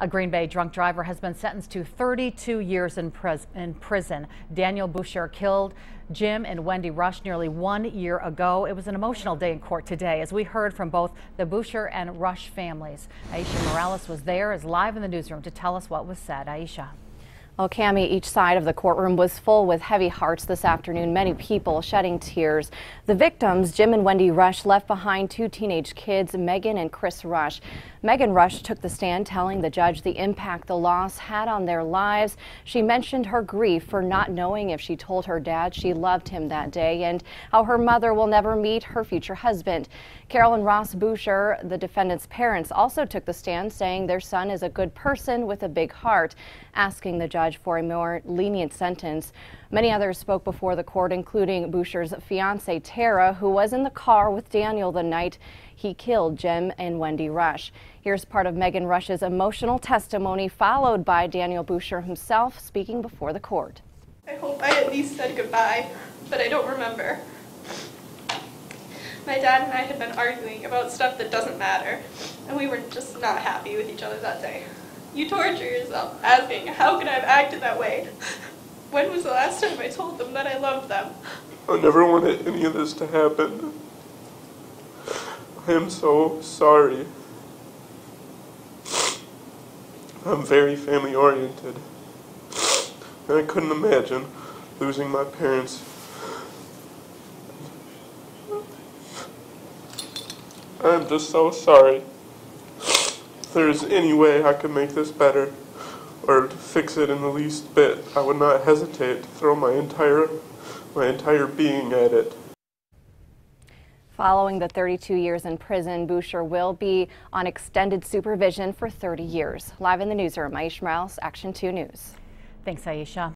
A Green Bay drunk driver has been sentenced to 32 years in, in prison. Daniel Boucher killed Jim and Wendy Rush nearly one year ago. It was an emotional day in court today as we heard from both the Boucher and Rush families. Aisha Morales was there, is live in the newsroom to tell us what was said. Aisha. Well, Cami, each side of the courtroom was full with heavy hearts this afternoon, many people shedding tears. The victims, Jim and Wendy Rush, left behind two teenage kids, Megan and Chris Rush. Megan Rush took the stand telling the judge the impact the loss had on their lives. She mentioned her grief for not knowing if she told her dad she loved him that day and how her mother will never meet her future husband. Carolyn Ross Boucher, the defendant's parents, also took the stand saying their son is a good person with a big heart, asking the judge for a more lenient sentence. Many others spoke before the court, including Boucher's fiancee Tara, who was in the car with Daniel the night he killed Jim and Wendy Rush. Here's part of Megan Rush's emotional testimony, followed by Daniel Boucher himself speaking before the court. I hope I at least said goodbye, but I don't remember. My dad and I had been arguing about stuff that doesn't matter, and we were just not happy with each other that day. You torture yourself asking, how could I have acted that way? When was the last time I told them that I loved them? I never wanted any of this to happen. I am so sorry. I'm very family oriented. And I couldn't imagine losing my parents. I'm just so sorry. If there's any way I could make this better or to fix it in the least bit, I would not hesitate to throw my entire my entire being at it. Following the 32 years in prison, Boucher will be on extended supervision for 30 years. Live in the newsroom, Aisha Morales, Action 2 News. Thanks, Aisha.